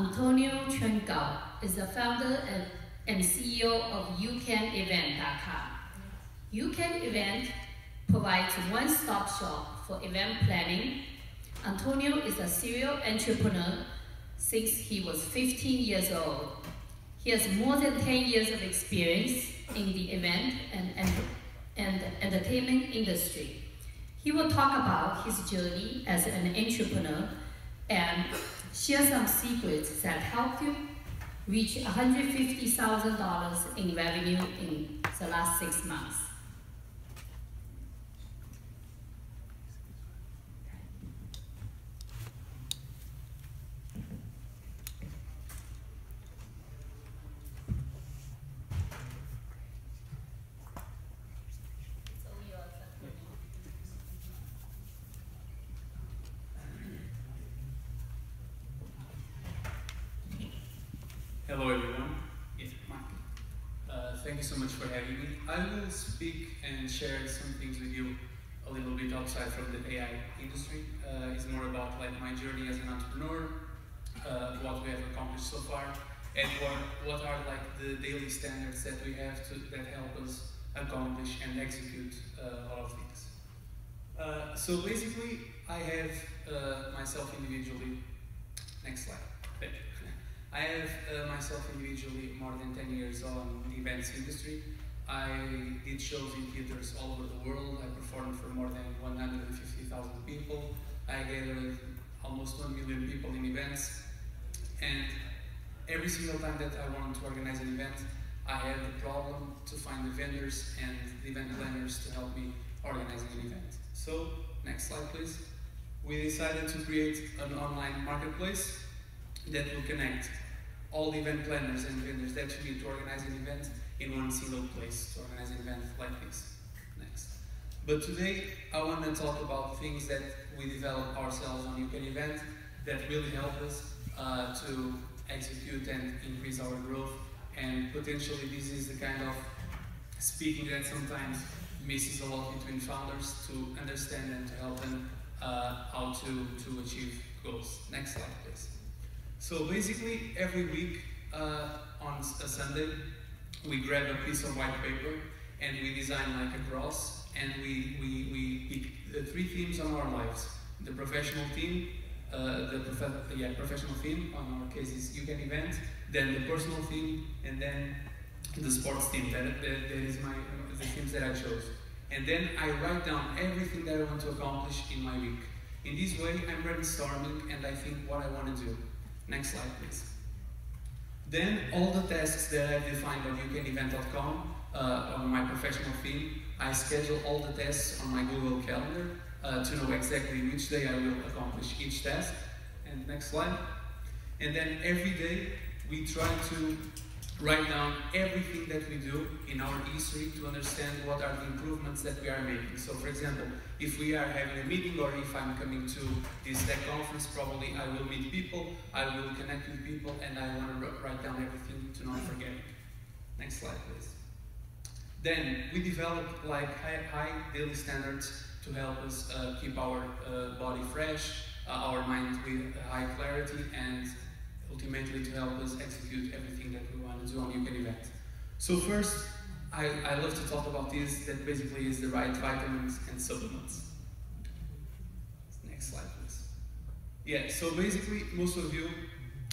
Antonio Trincao is the founder and, and CEO of YouCanEvent.com. YouCan Event provides one-stop shop for event planning. Antonio is a serial entrepreneur since he was 15 years old. He has more than 10 years of experience in the event and, and, and entertainment industry. He will talk about his journey as an entrepreneur and share some secrets that helped you reach $150,000 in revenue in the last six months. Hello everyone. Yes, Mark. Uh, thank you so much for having me. I will speak and share some things with you a little bit outside from the AI industry. Uh, it's more about like my journey as an entrepreneur, uh, what we have accomplished so far, and what, what are like the daily standards that we have to that help us accomplish and execute uh, a lot of things. Uh, so basically, I have uh, myself individually. Next slide. Thank you. I have uh, myself individually more than 10 years on the events industry. I did shows in theaters all over the world. I performed for more than 150,000 people. I gathered almost 1 million people in events. And every single time that I wanted to organize an event, I had the problem to find the vendors and the event planners to help me organize an event. So, next slide please. We decided to create an online marketplace that will connect all event planners and vendors that you need to organize an event in one single place to organize an event like this. Next. But today I want to talk about things that we develop ourselves on YouCan Event that really help us uh, to execute and increase our growth and potentially this is the kind of speaking that sometimes misses a lot between founders to understand and to help them uh, how to, to achieve goals. Next slide please. So basically, every week uh, on a Sunday, we grab a piece of white paper and we design like a cross and we, we, we pick three themes on our lives. The professional theme, uh, the prof yeah, professional theme, on our case is YouCan Event, then the personal theme, and then the sports theme. That, that, that is my, the themes that I chose. And then I write down everything that I want to accomplish in my week. In this way, I'm brainstorming and I think what I want to do. Next slide, please. Then all the tasks that I've defined on youcanevent.com uh, on my professional theme, I schedule all the tasks on my Google Calendar uh, to know exactly which day I will accomplish each task. And next slide. And then every day we try to write down everything that we do in our history to understand what are the improvements that we are making. So for example, if we are having a meeting or if I'm coming to this tech conference, probably I will meet people, I will connect with people, and I want to write down everything to not forget. Next slide, please. Then we developed like high, high daily standards to help us uh, keep our uh, body fresh, uh, our mind with high clarity, and ultimately to help us execute everything that we want to do on YouCan Event. So first, I, I love to talk about this, that basically is the right vitamins and supplements. Next slide, please. Yeah, so basically, most of you,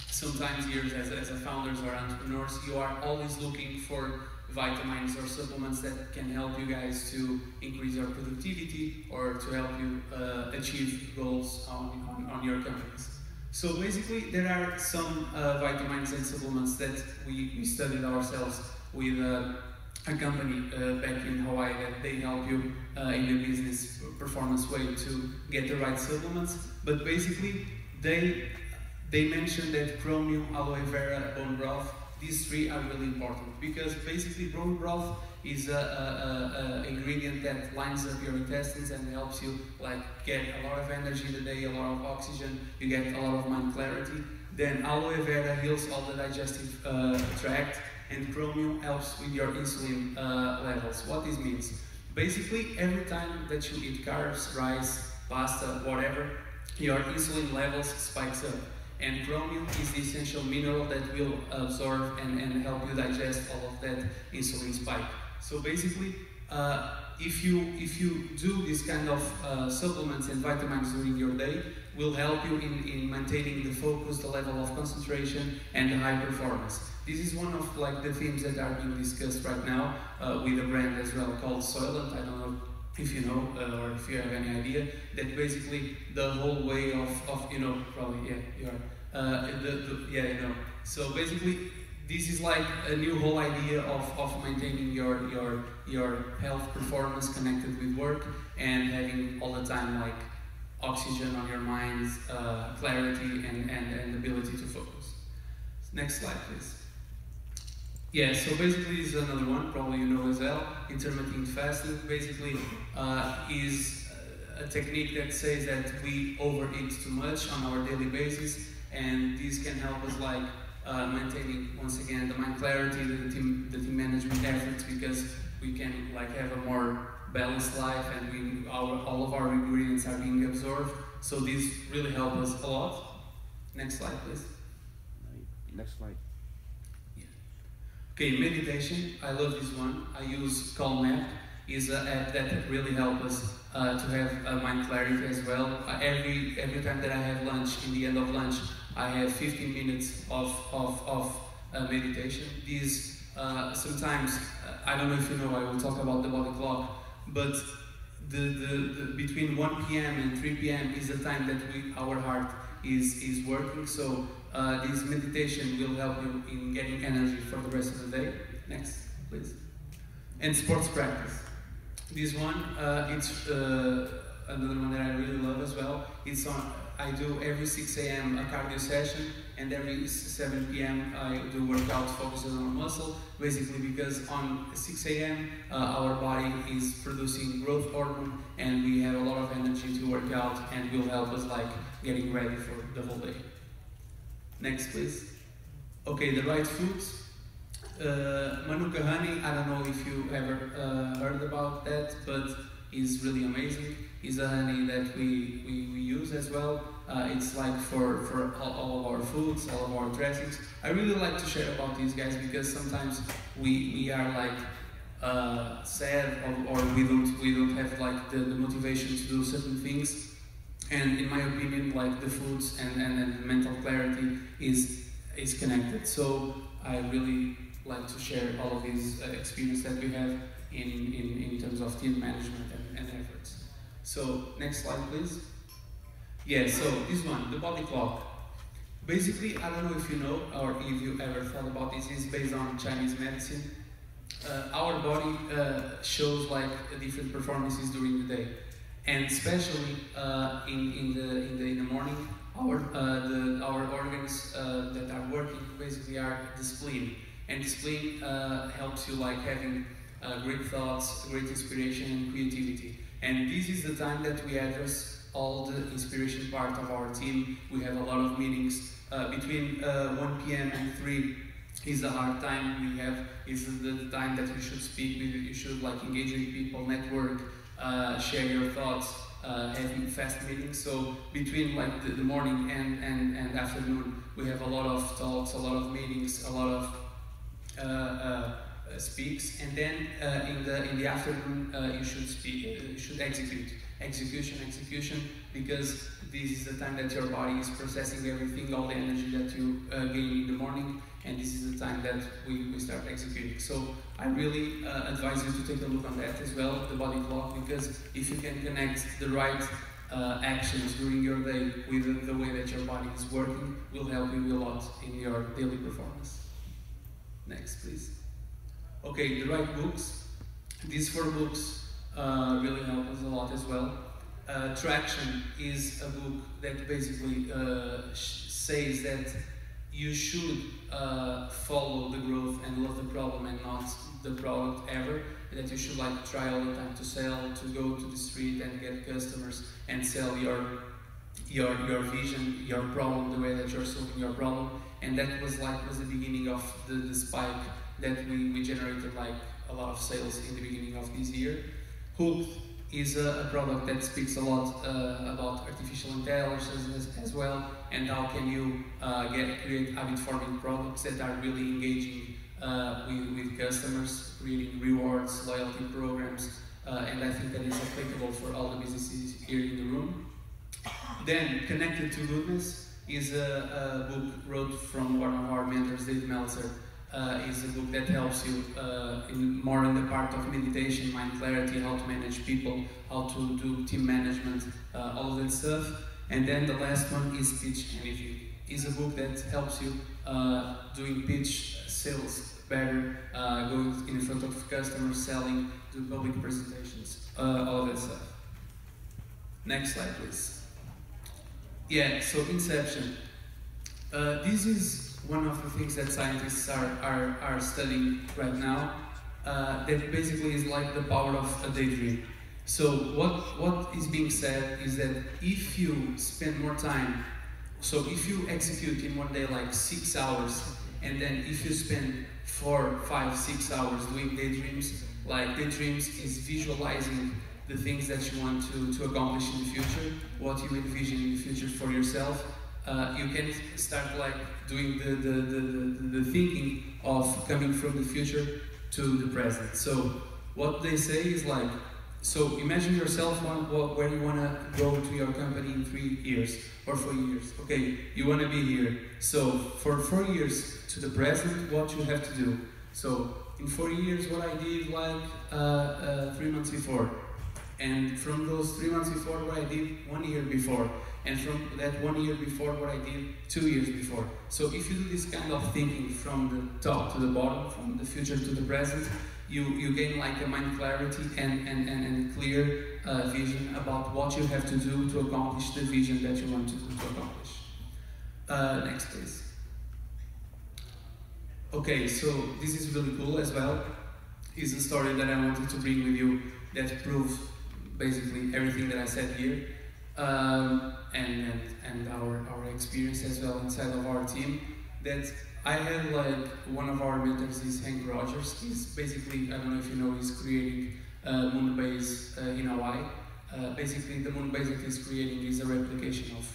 sometimes here as, as a founders or entrepreneurs, you are always looking for vitamins or supplements that can help you guys to increase your productivity or to help you uh, achieve goals on, on, on your companies. So basically, there are some uh, vitamins and supplements that we, we studied ourselves with uh, a company uh, back in Hawaii that they help you uh, in a business performance way to get the right supplements. But basically, they they mentioned that chromium, aloe vera, bone broth, these three are really important because basically bone broth is a, a, a, ingredient that lines up your intestines and helps you like get a lot of energy in the day, a lot of oxygen, you get a lot of mind clarity. Then aloe vera heals all the digestive uh, tract and chromium helps with your insulin uh, levels. What this means? Basically, every time that you eat carbs, rice, pasta, whatever, your insulin levels spikes up. And chromium is the essential mineral that will absorb and, and help you digest all of that insulin spike. So basically, uh, if you if you do this kind of uh, supplements and vitamins during your day, will help you in, in maintaining the focus, the level of concentration, and the high performance. This is one of like the themes that are being discussed right now uh, with a brand as well called Soylent. I don't know if you know uh, or if you have any idea that basically the whole way of, of you know probably yeah you are uh, the, the, yeah you know so basically this is like a new whole idea of, of maintaining your, your, your health performance connected with work and having all the time like oxygen on your mind, uh, clarity and, and, and ability to focus. Next slide please. Yeah, so basically is another one, probably you know as well. Intermittent fasting basically uh, is a technique that says that we overeat too much on our daily basis and this can help us like uh, maintaining once again the mind clarity, the team, the team management efforts, because we can like have a more balanced life and we, our, all of our ingredients are being absorbed. So this really helps us a lot. Next slide, please. Next slide. Okay, meditation. I love this one. I use Calm App. is an app that really helps us uh, to have uh, mind clarity as well. Uh, every every time that I have lunch, in the end of lunch, I have 15 minutes of, of, of uh, meditation. These uh, sometimes, uh, I don't know if you know, I will talk about the body clock, but the, the, the, between 1 p.m. and 3 p.m. is the time that we, our heart is, is working. So uh, this meditation will help you in getting energy for the rest of the day. Next, please. And sports practice. This one, uh, it's uh, another one that I really love as well. It's on I do every 6 a.m. a cardio session and every 7 p.m. I do workout focused on muscle, basically because on 6 a.m. Uh, our body is producing growth hormone and we have a lot of energy to work out and will help us like getting ready for the whole day. Next please. Okay, the right foods. Uh, Manuka honey, I don't know if you ever uh, heard about that, but is really amazing. Is a honey that we, we, we use as well. Uh, it's like for, for all, all, of our foods, all of our dressings. I really like to share about these guys because sometimes we, we are like uh, sad or, or, we don't we don't have like the, the motivation to do certain things. And in my opinion, like the foods and, and, and mental clarity is is connected. So I really like to share all of these uh, experience that we have in, in, in terms of team management and, and efforts. So next slide, please. Yeah, so this one, the body clock. Basically, I don't know if you know or if you ever thought about this, it's based on Chinese medicine. Uh, our body uh, shows like different performances during the day. And especially uh, in, in, the, in, the, in the morning, our, uh, the, our organs uh, that are working basically are the spleen. And the spleen uh, helps you like having uh, great thoughts, great inspiration, and creativity. And this is the time that we address all the inspiration part of our team. We have a lot of meetings uh, between uh, 1 p.m. and 3 is a hard time we have is the time that we should speak with you should like engage with people network uh, share your thoughts uh, having fast meetings. So between like the, the, morning and, and, and afternoon we have a lot of talks a lot of meetings a lot of uh, uh, uh, speaks, and then uh, in the in the afternoon you should speak, you should execute, execution, execution, because this is the time that your body is processing everything, all the energy that you gain in the morning, and this is the time that we, we start executing. So I really uh, advise you to take a look on that as well, the body clock, because if you can connect the right uh, actions during your day with the way that your body is working, will help you a lot in your daily performance. Next, please. Okay, the right books. These four books uh, really help us a lot as well. Uh, Traction is a book that basically uh, says that you should uh, follow the growth and love the problem and not the product ever. That you should like try all the time to sell, to go to the street and get customers and sell your your your vision, your problem, the way that you're solving your problem. And that was like was the beginning of the, the spike that we, we generated like a lot of sales in the beginning of this year. Hooked is a, product that speaks a lot uh, about artificial intelligence as, as, well, and how can you uh, get create habit forming products that are really engaging uh, with, with customers, creating rewards, loyalty programs, uh, and I think that is applicable for all the businesses here in the room. Then, connected to goodness is a, a book wrote from one of our mentors, Dave Meltzer, uh, is a book that helps you uh, in more in the part of meditation, mind clarity, how to manage people, how to do team management, uh, all that stuff. And then the last one is Pitch Anything. is a book that helps you uh, doing pitch sales better, uh, going in front of customers, selling, do public presentations, uh, all that stuff. Next slide, please. Yeah, so Inception. this is one of the things that scientists are, are, are studying right now uh, that basically is like the power of a daydream. So what, what is being said is that if you spend more time, so if you execute in one day like six hours, and then if you spend four, five, six hours doing daydreams, like daydreams is visualizing the things that you want to, to accomplish in the future, what you envision in the future for yourself, uh, you can start like doing the, the, the, the, thinking of coming from the future to the present. So what they say is like, so imagine yourself one, where you want to go to your company in three years or four years. Okay, you want to be here. So for four years to the present, what you have to do. So in four years, what I did like uh, uh, three months before. And from those three months before, what I did one year before and from that one year before what I did two years before. So if you do this kind of thinking from the top to the bottom, from the future to the present, you, you gain like a mind clarity and, and, and, and clear uh, vision about what you have to do to accomplish the vision that you want to, to accomplish. Uh, next please. Okay, so this is really cool as well. Is a story that I wanted to bring with you that proves basically everything that I said here um, and, and, and our, our experience as well inside of our team that I had like one of our mentors is Henk Rogers. He's basically, I don't know if you know, he's creating uh, Moonbase uh, in Hawaii. Uh, basically, the Moonbase that he's creating is a replication of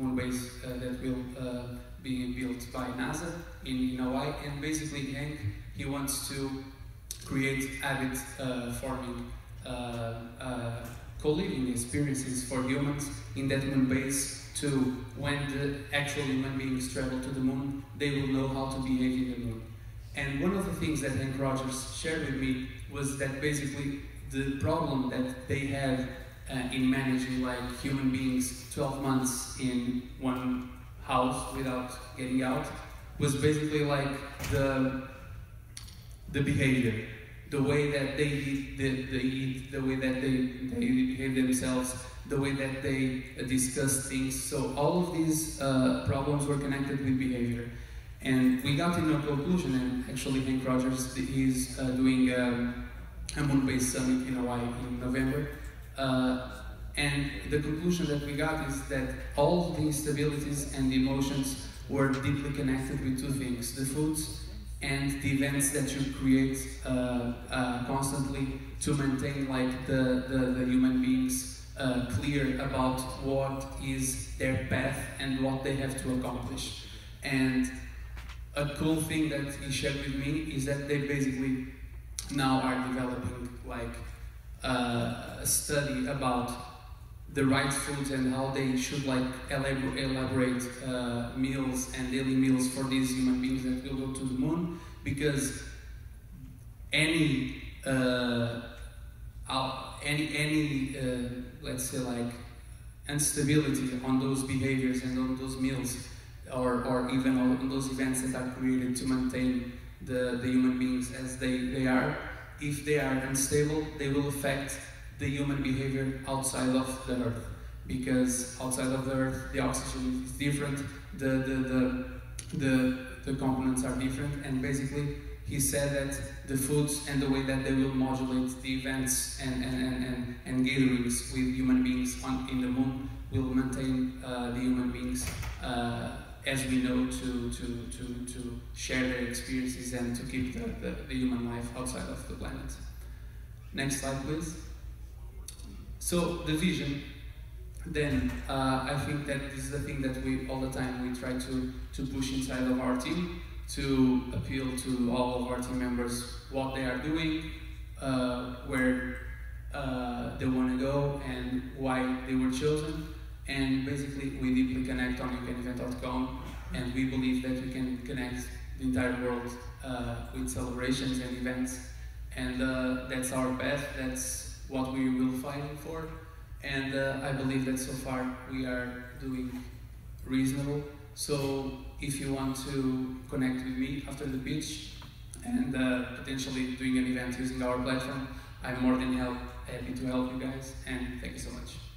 Moonbase uh, that will uh, be built by NASA in, in Hawaii. And basically, Henk, he wants to create habit uh, forming co-living experiences for humans in that moon base to when the actual human beings travel to the moon, they will know how to behave in the moon. And one of the things that Henk Rogers shared with me was that basically the problem that they had uh, in managing like human beings 12 months in one house without getting out was basically like the the behavior the way that they eat, the, they eat, the way that they, they behave themselves, the way that they discuss things. So all of these uh, problems were connected with behavior. And we got in a conclusion, and actually Henk Rogers is uh, doing um, a moon-based summit in Hawaii in November. Uh, and the conclusion that we got is that all the instabilities and emotions were deeply connected with two things, the foods and the events that you create uh, uh, constantly to maintain like the, the, the human beings uh, clear about what is their path and what they have to accomplish. And a cool thing that he shared with me is that they basically now are developing like uh, a study about the right foods and how they should like elaborate uh, meals and daily meals for these human beings that will go to the moon. Because any uh, any any uh, let's say like instability on those behaviors and on those meals or, or even on those events that are created to maintain the, the human beings as they, they are if they are unstable they will affect the human behavior outside of the earth because outside of the earth the oxygen is different the the the, the, the components are different and basically he said that the foods and the way that they will modulate the events and, and, and, and, and gatherings with human beings on, in the moon will maintain uh, the human beings uh, as we know to, to, to, to share their experiences and to keep the, the, the human life outside of the planet. Next slide please. So the vision, then uh, I think that this is the thing that we all the time we try to, to push inside of our team to appeal to all of our team members what they are doing, uh, where uh, they want to go, and why they were chosen. And basically, we deeply connect on youcanevent.com, and we believe that we can connect the entire world uh, with celebrations and events. And uh, that's our path. That's what we will fight for. And uh, I believe that so far we are doing reasonable. So if you want to connect with me after the pitch and uh, potentially doing an event using our platform, I'm more than help, happy to help you guys. And thank you so much.